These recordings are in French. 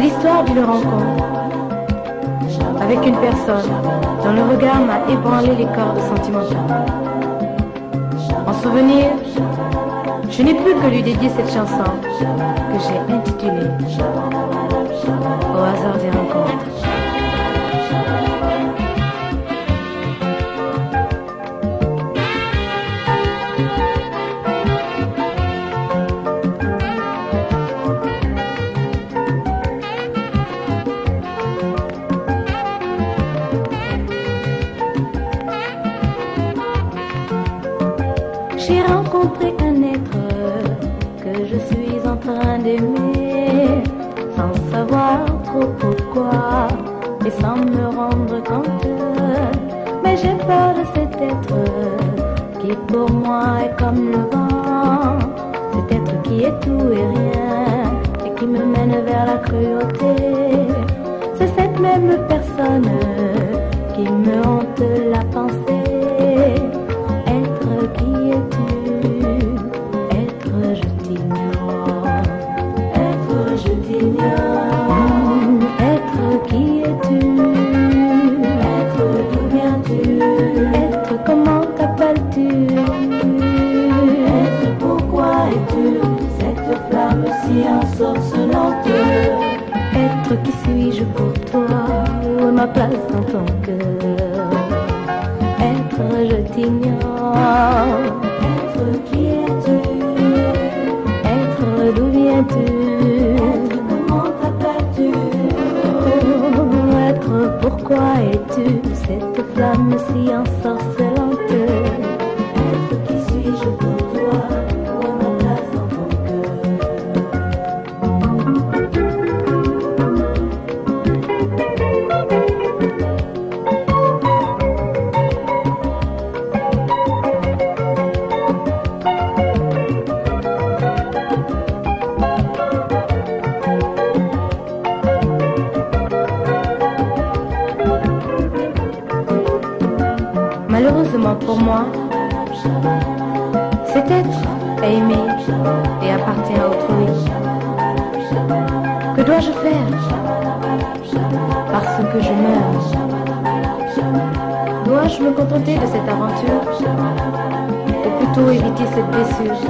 C'est l'histoire d'une rencontre avec une personne dont le regard m'a ébranlé les cordes sentimentales. En souvenir, je n'ai plus que lui dédier cette chanson que j'ai intitulée Au hasard des rencontres. J'ai rencontré un être que je suis en train d'aimer sans savoir trop pourquoi et sans me rendre compte. Mais j'ai peur de cet être qui pour moi est comme le vent, cet être qui est tout et rien et qui me mène vers la cruauté. C'est cette même personne qui me hante la Être comment t'appelles-tu? Être pourquoi es-tu Cette flamme si ensorcelante? Être qui suis-je pour toi? Ma place dans ton cœur pourquoi es-tu Cette flamme si ensorcelante Malheureusement pour moi, cet être est aimé et appartient à autrui. Que dois-je faire Parce que je meurs? Dois-je me contenter de cette aventure Ou plutôt éviter cette blessure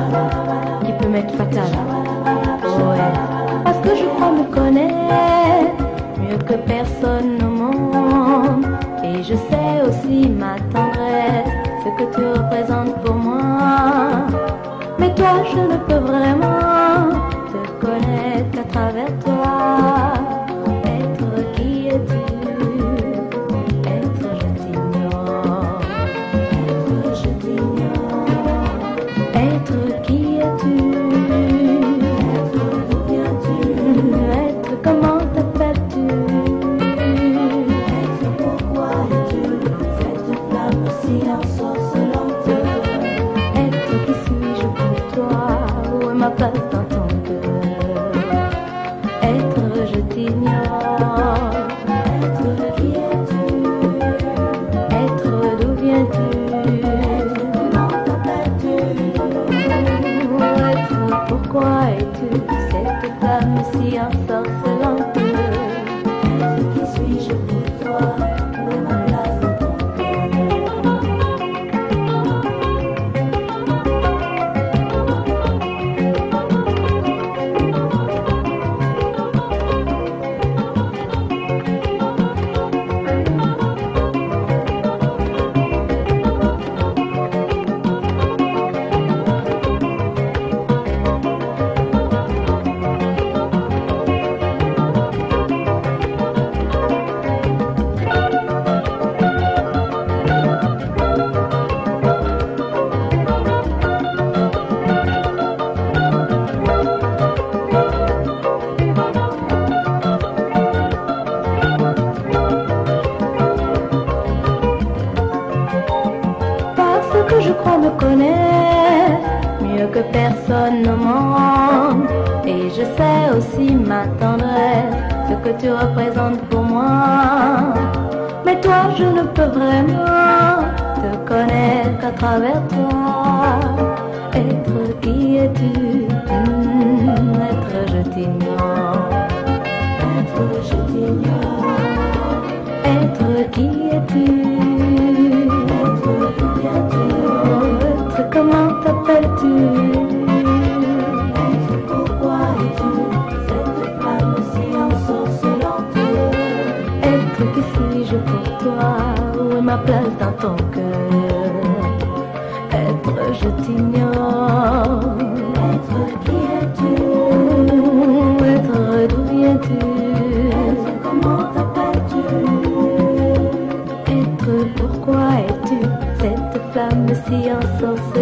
qui peut m'être fatale? Ouais, parce que je crois me connaître mieux que personne au monde. Et je sais aussi ma que tu représentes pour moi. Mais toi, je ne peux vraiment Où représentes pour moi. Mais toi, je ne peux vraiment te connaître à travers toi. Être qui es-tu? Être je t'ignore. Être